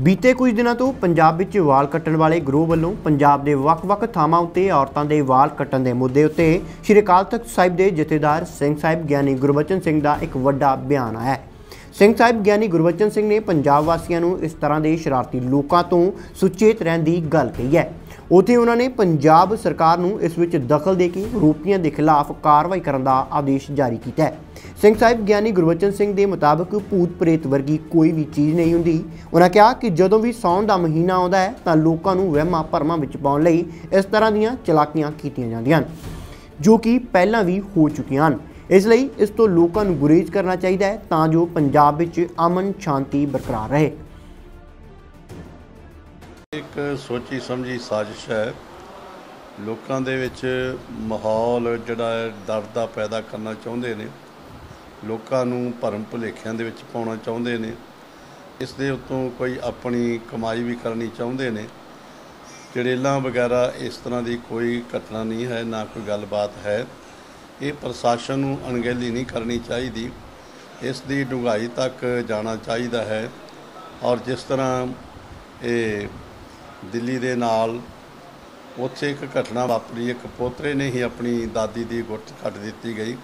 ਬੀਤੇ ਕੁਝ ਦਿਨਾਂ ਤੋਂ ਪੰਜਾਬ ਵਿੱਚ ਵਾਲ ਕੱਟਣ ਵਾਲੇ ਗਰੋਹ ਵੱਲੋਂ ਪੰਜਾਬ ਦੇ ਵੱਖ-ਵੱਖ ਥਾਵਾਂ ਉੱਤੇ ਔਰਤਾਂ ਦੇ ਵਾਲ ਕੱਟਣ ਦੇ ਮੁੱਦੇ ਉੱਤੇ ਸ਼੍ਰੀ ਅਕਾਲ ਤਖਤ ਸਾਹਿਬ ਦੇ ਜਥੇਦਾਰ ਸਿੰਘ ਸਾਹਿਬ ਗਿਆਨੀ ਗੁਰਬਚਨ ਸਿੰਘ ਦਾ ਇੱਕ ਵੱਡਾ ਬਿਆਨ ਆਇਆ ਹੈ। ਸਿੰਘ ਸਾਹਿਬ ਗਿਆਨੀ ਗੁਰਬਚਨ ਸਿੰਘ ਨੇ ਪੰਜਾਬ ਵਾਸੀਆਂ ਨੂੰ ਇਸ ਤਰ੍ਹਾਂ ਦੇ ਸ਼ਰਾਰਤੀ ਲੋਕਾਂ ਤੋਂ ਸੁਚੇਤ ਰਹਿਣ ਦੀ ਗੱਲ ਕਹੀ ਹੈ। ਉੱਥੇ ਉਹਨਾਂ ਨੇ ਪੰਜਾਬ ਸਰਕਾਰ ਨੂੰ ਇਸ ਵਿੱਚ ਦਖਲ ਦੇ ਕੇ ਰੋਪੀਆਂ ਦੇ ਖਿਲਾਫ ਕਾਰਵਾਈ ਕਰਨ ਦਾ ਆਦੇਸ਼ ਜਾਰੀ ਕੀਤਾ ਹੈ। ਸਿੰਘ ਸਾਹਿਬ ਗਿਆਨੀ ਗੁਰਬਚਨ ਸਿੰਘ ਦੇ ਮੁਤਾਬਕ ਭੂਤ ਪ੍ਰੇਤ ਵਰਗੀ ਕੋਈ ਵੀ ਚੀਜ਼ ਨਹੀਂ ਹੁੰਦੀ। ਉਹਨਾਂ ਕਿਹਾ ਕਿ ਜਦੋਂ ਵੀ ਸੌਣ ਦਾ ਮਹੀਨਾ ਆਉਂਦਾ ਹੈ ਤਾਂ ਲੋਕਾਂ ਨੂੰ ਵਹਿਮਾਂ ਭਰਮਾਂ ਵਿੱਚ ਪਾਉਣ ਲਈ ਇਸ ਤਰ੍ਹਾਂ ਦੀਆਂ ਚਲਾਕੀਆਂ ਕੀਤੀਆਂ ਜਾਂਦੀਆਂ ਹਨ, ਜੋ ਕਿ ਪਹਿਲਾਂ ਵੀ ਹੋ ਚੁੱਕੀਆਂ ਹਨ। ਇਸ ਲਈ ਇਸ ਤੋਂ ਲੋਕਾਂ ਨੂੰ ਗੁਰੇਜ਼ ਕਰਨਾ ਚਾਹੀਦਾ ਹੈ ਤਾਂ ਜੋ ਪੰਜਾਬ ਵਿੱਚ ਅਮਨ ਸ਼ਾਂਤੀ ਬਰਕਰਾਰ ਰਹੇ। ਇੱਕ ਸੋਚੀ ਸਮਝੀ ਸਾਜ਼ਿਸ਼ ਹੈ, ਲੋਕਾਂ ਦੇ ਵਿੱਚ ਮਾਹੌਲ ਜਿਹੜਾ ਹੈ ਡਰ ਦਾ ਪੈਦਾ ਕਰਨਾ ਚਾਹੁੰਦੇ ਨੇ, ਲੋਕਾਂ ਨੂੰ ਭਰਮ ਭੁਲੇਖਿਆਂ ਦੇ ਵਿੱਚ ਪਾਉਣਾ ਚਾਹੁੰਦੇ ਨੇ, ਇਸ ਦੇ ਉੱਤੋਂ ਕੋਈ ਆਪਣੀ ਕਮਾਈ ਵੀ ਕਰਨੀ ਚਾਹੁੰਦੇ ਨੇ। ਚੜੇਲਾਂ ਵਗੈਰਾ ਇਸ ਤਰ੍ਹਾਂ ਦੀ ਕੋਈ ਘਟਨਾ ਨਹੀਂ ਹੈ, ਨਾ ਕੋਈ ਗੱਲਬਾਤ ਹੈ। ਇਹ ਪ੍ਰਸ਼ਾਸਨ ਨੂੰ ਅਣਗਹਿਲੀ ਨਹੀਂ ਕਰਨੀ ਚਾਹੀਦੀ। ਇਸ ਦੀ ਡੂੰਘਾਈ ਤੱਕ ਜਾਣਾ ਚਾਹੀਦਾ ਹੈ ਔਰ ਜਿਸ ਤਰ੍ਹਾਂ ਇਹ ਦਿੱਲੀ ਦੇ ਨਾਲ ਉੱਥੇ ਇੱਕ ਘਟਨਾ ਵਾਪਰੀ ਇੱਕ ਪੋਤਰੇ ਨੇ ਹੀ ਆਪਣੀ ਦਾਦੀ ਦੀ ਗੁੱਟ ਕੱਟ ਦਿੱਤੀ ਗਈ।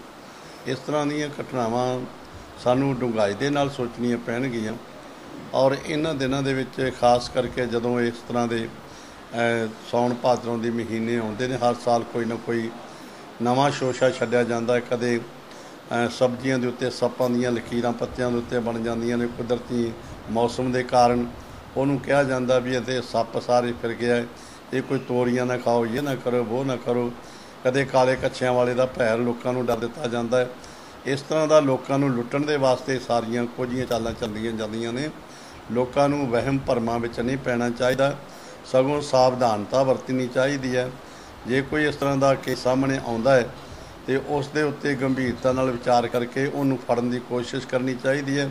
ਇਸ ਤਰ੍ਹਾਂ ਦੀਆਂ ਘਟਨਾਵਾਂ ਸਾਨੂੰ ਡੂੰਘਾਈ ਦੇ ਨਾਲ ਸੋਚਣੀਆਂ ਪੈਣਗੀਆਂ ਔਰ ਇਹਨਾਂ ਦਿਨਾਂ ਦੇ ਵਿੱਚ ਖਾਸ ਕਰਕੇ ਜਦੋਂ ਇਸ ਤਰ੍ਹਾਂ ਦੇ ਅਹ, ਸਾਉਣ ਭਾਦਰੋਂ ਦੇ ਮਹੀਨੇ ਆਉਂਦੇ ਨੇ ਹਰ ਸਾਲ ਕੋਈ ਨਾ ਕੋਈ ਨਵਾਂ ਸ਼ੋਸ਼ਾ ਛੱਡਿਆ ਜਾਂਦਾ ਹੈ। ਕਦੇ ਸਬਜ਼ੀਆਂ ਦੇ ਉੱਤੇ ਸੱਪਾਂ ਦੀਆਂ ਲਕੀਰਾਂ ਪੱਤਿਆਂ ਦੇ ਉੱਤੇ ਬਣ ਜਾਂਦੀਆਂ ਨੇ ਕੁਦਰਤੀ ਮੌਸਮ ਦੇ ਕਾਰਨ। ਉਹਨੂੰ ਕਿਹਾ ਜਾਂਦਾ ਵੀ ਇੱਥੇ ਸੱਪ ਸਾਰੇ ਫਿਰ ਗਿਆ ਇਹ ਕੋਈ ਤੋਰੀਆਂ ਨਾ ਖਾਓ, ਇਹ ਨਾ ਕਰੋ, ਉਹ ਨਾ ਕਰੋ। ਕਦੇ ਕਾਲੇ ਕੱਛਿਆਂ ਵਾਲੇ ਦਾ ਭੈਰ ਲੋਕਾਂ ਨੂੰ ਡਰ ਦਿੱਤਾ ਜਾਂਦਾ ਹੈ। ਇਸ ਤਰ੍ਹਾਂ ਦਾ ਲੋਕਾਂ ਨੂੰ ਲੁੱਟਣ ਦੇ ਵਾਸਤੇ ਸਾਰੀਆਂ ਕੁਝੀਆਂ ਚਾਲਾਂ ਚੱਲਦੀਆਂ ਜਾਂਦੀਆਂ ਨੇ। ਲੋਕਾਂ ਨੂੰ ਵਹਿਮ ਭਰਮਾਂ ਵਿੱਚ ਨਹੀਂ ਪੈਣਾ ਚਾਹੀਦਾ। ਸਗੋਂ ਸਾਵਧਾਨਤਾ ਵਰਤਣੀ ਚਾਹੀਦੀ ਹੈ। ਜੇ ਕੋਈ ਇਸ ਤਰ੍ਹਾਂ ਦਾ ਕੇਸ ਸਾਹਮਣੇ ਆਉਂਦਾ ਹੈ, ਤੇ ਉਸ ਦੇ ਉੱਤੇ ਗੰਭੀਰਤਾ ਨਾਲ ਵਿਚਾਰ ਕਰਕੇ ਉਹਨੂੰ ਫੜਨ ਦੀ ਕੋਸ਼ਿਸ਼ ਕਰਨੀ ਚਾਹੀਦੀ ਹੈ।